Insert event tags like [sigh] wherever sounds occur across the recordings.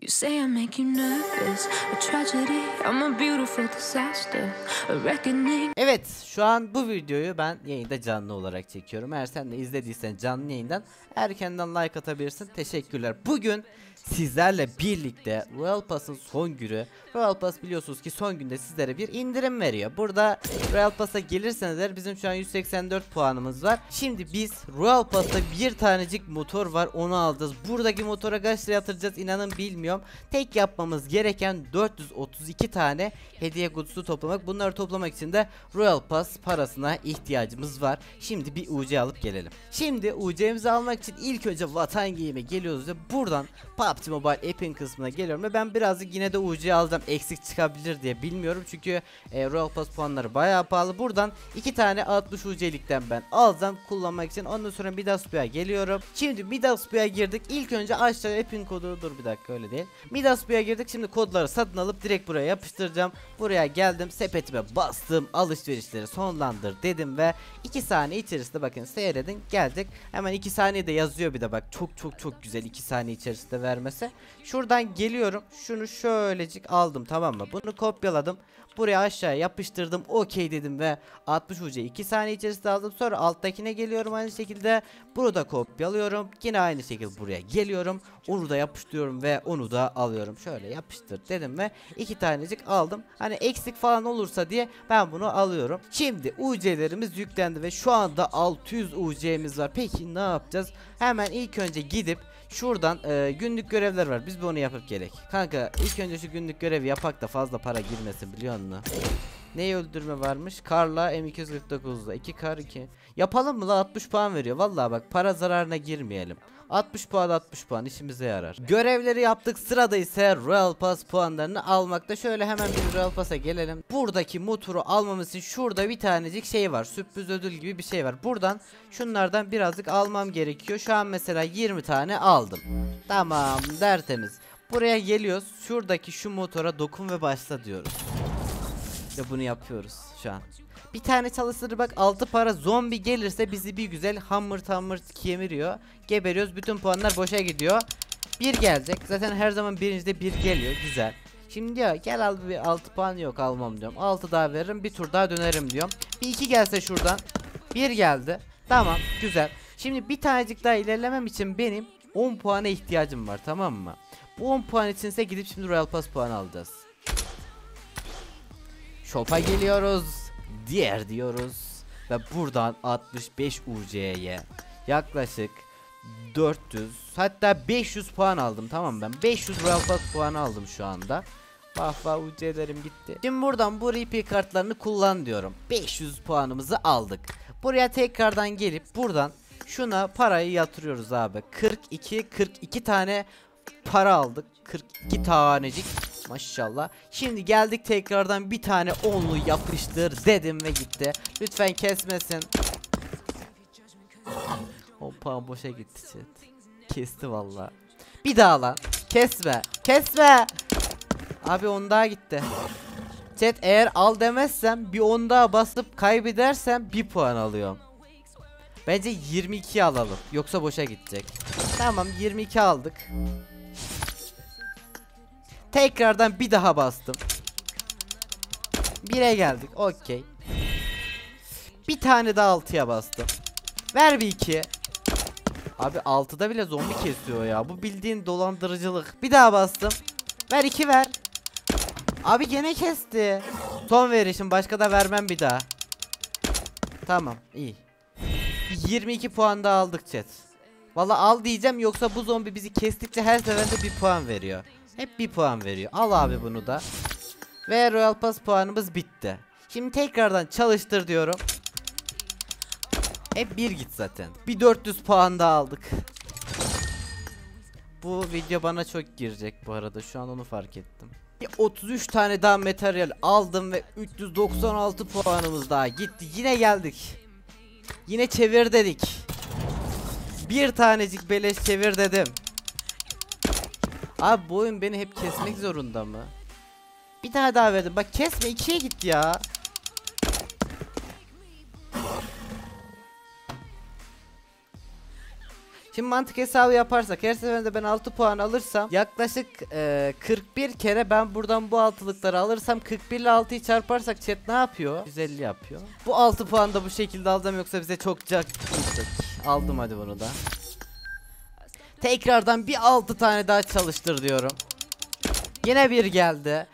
You say I make you nervous, a tragedy. I'm a beautiful disaster, a reckoning. Evet şu an bu videoyu ben yayında canlı olarak çekiyorum. Eğer sen de izlediysen canlı yayından erkenden like atabilirsin. Teşekkürler. Bugün sizlerle birlikte Royal Pass'ın son günü. Royal Pass biliyorsunuz ki son günde sizlere bir indirim veriyor. Burada Royal Pass'a gelirseniz eğer bizim şu an 184 puanımız var. Şimdi biz Royal Pass'ta bir tanecik motor var onu alacağız. Buradaki motora kaç lira yatıracağız inanın bilmiyorum. Tek yapmamız gereken 432 tane hediye kutusu toplamak. Bunları toplamak için de Royal Pass parasına ihtiyacımız var. Şimdi bir UC alıp gelelim. Şimdi UC'mizi almak için ilk önce Vatan Game'e geliyoruz ve buradan PUBG Mobile app'in kısmına geliyorum ve ben birazcık yine de UC alacağım. Eksik çıkabilir diye bilmiyorum çünkü e, Royal Pass puanları bayağı pahalı. Buradan iki tane 60 UC'likten ben alacağım kullanmak için. Ondan sonra Midasbu'ya geliyorum. Şimdi Midasbu'ya girdik. İlk önce aşağıya app'in kodu dur bir dakika öyle değil. Midasbu'ya girdik. Şimdi kodları satın alıp direkt buraya yapıştıracağım. Buraya geldim. Sepetime bastım. Alışverişleri sonlandır dedim ve 2 saniye içerisinde bakın seyredin geldik. Hemen 2 saniyede yazıyor bir de bak. Çok çok çok güzel 2 saniye içerisinde vermesi. Şuradan geliyorum. Şunu şöylecik aldım tamam mı? Bunu kopyaladım. Buraya aşağıya yapıştırdım. Okey dedim ve 60 ucu 2 saniye içerisinde aldım. Sonra alttakine geliyorum aynı şekilde. Bunu da kopyalıyorum. Yine aynı şekilde buraya geliyorum. Onu da yapıştırıyorum ve onu da alıyorum. Şöyle yapıştır dedim ve iki tanecik aldım. Hani eksik falan olursa diye ben bunu alıyorum. Şimdi UC'lerimiz yüklendi ve şu anda 600 UC'miz var. Peki ne yapacağız? Hemen ilk önce gidip Şuradan e, günlük görevler var. Biz bunu yapıp gerek. Kanka ilk önce şu günlük görevi yapak da fazla para girmesin biliyor? Neyi öldürme varmış? Karla M249'da 2 kar 2. Yapalım mı la 60 puan veriyor. Vallahi bak para zararına girmeyelim. 60 puan 60 puan işimize yarar. Görevleri yaptık sırada ise Royal Pass puanlarını almakta. Şöyle hemen bir Royal Pass'a gelelim. Buradaki motoru almamız için şurada bir tanecik şey var. Sürpriz ödül gibi bir şey var. Buradan şunlardan birazcık almam gerekiyor. Şu an mesela 20 tane aldım. Tamam tertemiz. Buraya geliyoruz. Şuradaki şu motora dokun ve başla diyoruz. Ve bunu yapıyoruz şu an. Bir tane çalıştırır bak 6 para zombi gelirse bizi bir güzel hamur tamır kemiriyor. Geberiyoruz bütün puanlar boşa gidiyor. Bir gelecek zaten her zaman birincide bir geliyor güzel. Şimdi diyor gel al bir 6 puan yok almam diyorum. 6 daha veririm bir tur daha dönerim diyorum. Bir iki gelse şuradan. Bir geldi. Tamam güzel. Şimdi bir tanecik daha ilerlemem için benim 10 puana ihtiyacım var tamam mı? Bu 10 puan içinse gidip şimdi Royal Pass puan alacağız. Shop'a geliyoruz. Diğer diyoruz. Ve buradan 65 UC'ye yaklaşık 400 hatta 500 puan aldım tamam ben 500 Royal Pass puanı aldım şu anda. Vah vah UC'lerim gitti. Şimdi buradan bu RP kartlarını kullan diyorum. 500 puanımızı aldık. Buraya tekrardan gelip buradan şuna parayı yatırıyoruz abi. 42 42 tane para aldık. 42 tanecik maşallah. Şimdi geldik tekrardan bir tane onlu yapıştır dedim ve gitti. Lütfen kesmesin. Hoppa boşa gitti chat. Kesti valla. Bir daha lan. Kesme. Kesme. Abi on daha gitti. Chat eğer al demezsem bir on daha basıp kaybedersem bir puan alıyorum. Bence 22 alalım. Yoksa boşa gidecek. Tamam 22 aldık. Tekrardan bir daha bastım. 1'e geldik. Okey. Bir tane daha 6'ya bastım. Ver bir 2. Abi 6'da bile zombi kesiyor ya. Bu bildiğin dolandırıcılık. Bir daha bastım. Ver 2 ver. Abi gene kesti. Son verişim başka da vermem bir daha. Tamam iyi. 22 puan da aldık chat. Valla al diyeceğim yoksa bu zombi bizi kestikçe her seferinde bir puan veriyor. Hep bir puan veriyor. Al abi bunu da. Ve Royal Pass puanımız bitti. Şimdi tekrardan çalıştır diyorum. Hep bir git zaten. Bir 400 puan daha aldık. Bu video bana çok girecek bu arada. Şu an onu fark ettim. 33 tane daha materyal aldım ve 396 puanımız daha gitti. Yine geldik. Yine çevir dedik. Bir tanecik beleş çevir dedim. Abi bu oyun beni hep kesmek zorunda mı? Bir tane daha verdim. Bak kesme ikiye git ya. Şimdi mantık hesabı yaparsak her seferinde ben 6 puan alırsam yaklaşık e, 41 kere ben buradan bu altılıkları alırsam 41 ile 6'yı çarparsak chat ne yapıyor? 150 yapıyor. Bu 6 puan da bu şekilde alacağım yoksa bize çok cak. Aldım hadi bunu da. Tekrardan bir 6 tane daha çalıştır diyorum. Yine bir geldi.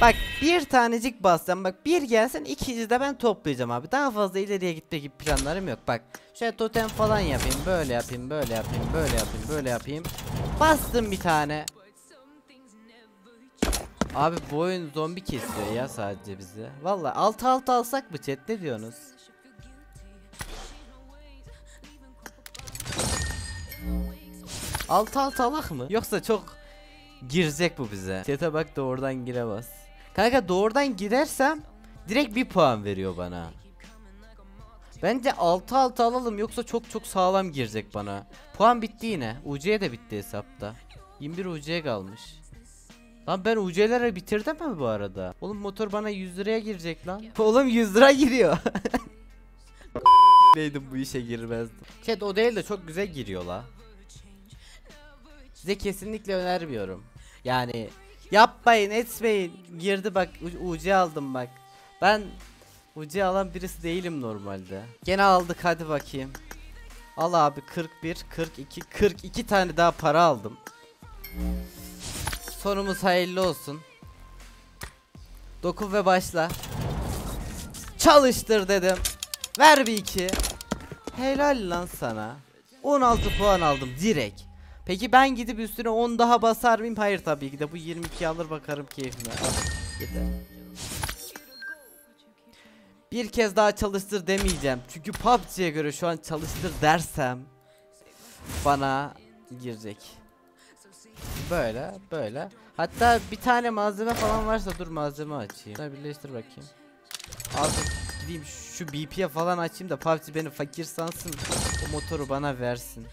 Bak bir tanecik bassam bak bir gelsin ikinci de ben toplayacağım abi. Daha fazla ileriye gitme gibi planlarım yok. Bak şöyle totem falan yapayım. Böyle yapayım, böyle yapayım, böyle yapayım, böyle yapayım. Bastım bir tane. Abi bu oyun zombi kesiyor ya sadece bizi. Vallahi 6 6 alsak mı chat ne diyorsunuz? Altı altı alak mı? Yoksa çok girecek bu bize. Chat'e bak doğrudan giremez. Kanka doğrudan girersem direkt bir puan veriyor bana. Bence 6 6 alalım yoksa çok çok sağlam girecek bana. Puan bitti yine. UC'ye de bitti hesapta. 21 UC'ye kalmış. Lan ben UC'lere bitirdim mi bu arada? Oğlum motor bana 100 liraya girecek lan. [laughs] Oğlum 100 lira giriyor. [laughs] Neydim bu işe girmezdim. Chat o değil de çok güzel giriyor la. Size kesinlikle önermiyorum. Yani yapmayın etmeyin. Girdi bak UC aldım bak. Ben UC alan birisi değilim normalde. Gene aldık hadi bakayım. Al abi 41, 42, 42 tane daha para aldım. Sonumuz hayırlı olsun. Dokun ve başla. Çalıştır dedim. Ver bir iki. Helal lan sana. 16 puan aldım direkt. Peki ben gidip üstüne 10 daha basar mıyım? Hayır tabii ki de bu 22 alır bakarım keyfime. Yeter. Bir kez daha çalıştır demeyeceğim. Çünkü PUBG'ye göre şu an çalıştır dersem bana girecek. Böyle böyle. Hatta bir tane malzeme falan varsa dur malzeme açayım. Birleştir bakayım. Abi gideyim şu BP'ye falan açayım da PUBG beni fakir sansın. O motoru bana versin.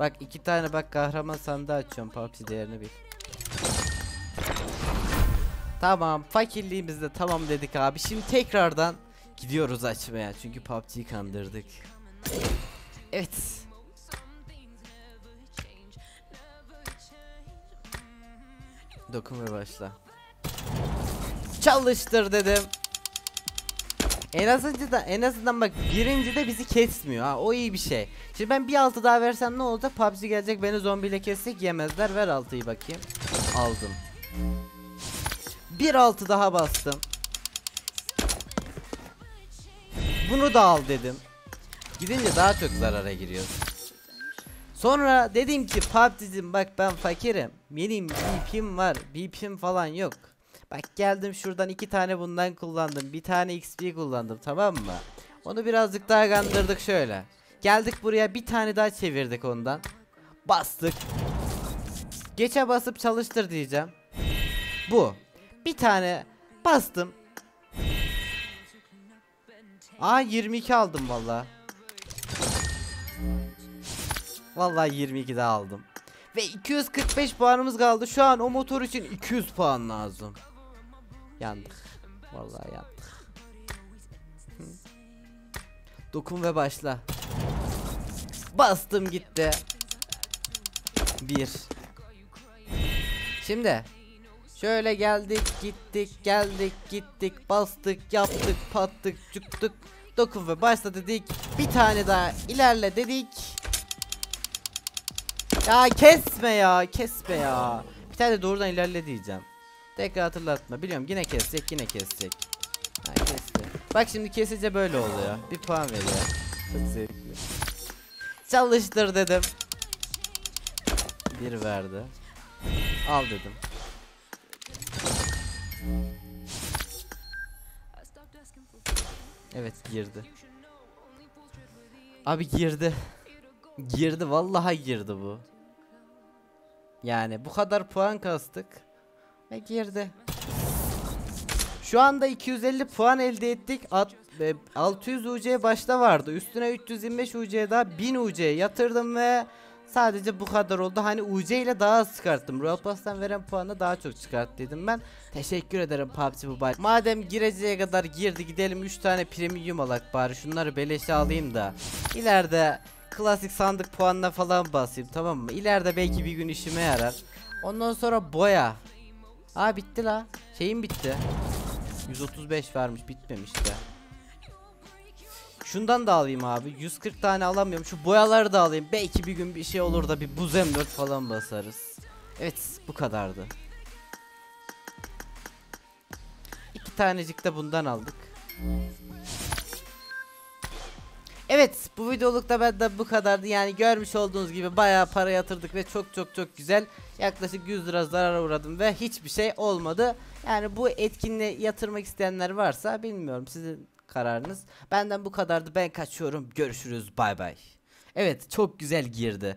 Bak iki tane bak kahraman sandığı açıyorum PUBG değerini bil. Tamam fakirliğimizde tamam dedik abi. Şimdi tekrardan gidiyoruz açmaya. Çünkü PUBG'yi kandırdık. Evet. Dokun ve başla. Çalıştır dedim. En azından da en azından bak birinci de bizi kesmiyor ha o iyi bir şey. Şimdi ben bir altı daha versem ne olacak? PUBG gelecek beni zombiyle kesecek yemezler. Ver altıyı bakayım. Aldım. Bir altı daha bastım. Bunu da al dedim. Gidince daha çok zarara giriyoruz. Sonra dedim ki PUBG'cim bak ben fakirim. Benim BP'm var. BP'm falan yok. Bak geldim şuradan iki tane bundan kullandım. Bir tane XP kullandım tamam mı? Onu birazcık daha kandırdık şöyle. Geldik buraya bir tane daha çevirdik ondan. Bastık. Geçe basıp çalıştır diyeceğim. Bu. Bir tane bastım. Aa 22 aldım valla. Vallahi 22 daha aldım. Ve 245 puanımız kaldı. Şu an o motor için 200 puan lazım. Yandık. Vallahi yandık. Hı. Dokun ve başla. Bastım gitti. Bir. Şimdi şöyle geldik, gittik, geldik, gittik, bastık, yaptık, pattık, çıktık. Dokun ve başla dedik. Bir tane daha ilerle dedik. Ya kesme ya, kesme ya. Bir tane doğrudan ilerle diyeceğim. Tekrar hatırlatma. Biliyorum yine kesecek, yine kesecek. Ha kesti. Bak şimdi kesince böyle oluyor. Bir puan veriyor. Çok zevkli. Çalıştır dedim. Bir verdi. Al dedim. Evet girdi. Abi girdi. Girdi vallahi girdi bu. Yani bu kadar puan kastık ve girdi. Şu anda 250 puan elde ettik. At, e, 600 UC başta vardı. Üstüne 325 UC daha 1000 UC yatırdım ve sadece bu kadar oldu. Hani UC ile daha az çıkarttım. Royal Pass'tan veren puanı daha çok çıkart dedim ben. Teşekkür ederim PUBG Mobile. Madem gireceğe kadar girdi gidelim 3 tane premium alak bari. Şunları beleşe alayım da. İleride klasik sandık puanına falan basayım tamam mı? İleride belki bir gün işime yarar. Ondan sonra boya. Aa bitti la. Şeyim bitti. 135 vermiş bitmemiş de. Şundan da alayım abi. 140 tane alamıyorum. Şu boyaları da alayım. Belki bir gün bir şey olur da bir buz M4 falan basarız. Evet bu kadardı. İki tanecik de bundan aldık. Evet bu videolukta benden bu kadardı. Yani görmüş olduğunuz gibi bayağı para yatırdık ve çok çok çok güzel yaklaşık 100 lira zarara uğradım ve hiçbir şey olmadı. Yani bu etkinliğe yatırmak isteyenler varsa bilmiyorum sizin kararınız. Benden bu kadardı ben kaçıyorum. Görüşürüz bay bay. Evet çok güzel girdi